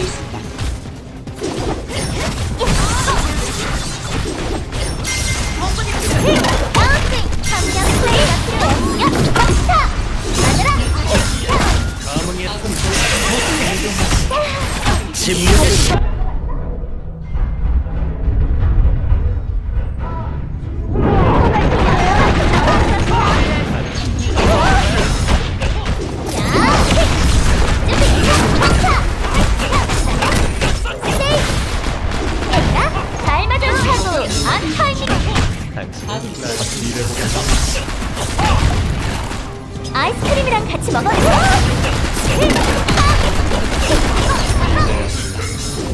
수 있습니다. 가문의 통로, 모두 이동하십시오. 훌륭한 탄식이네. 아이스크림이랑 같이 먹어!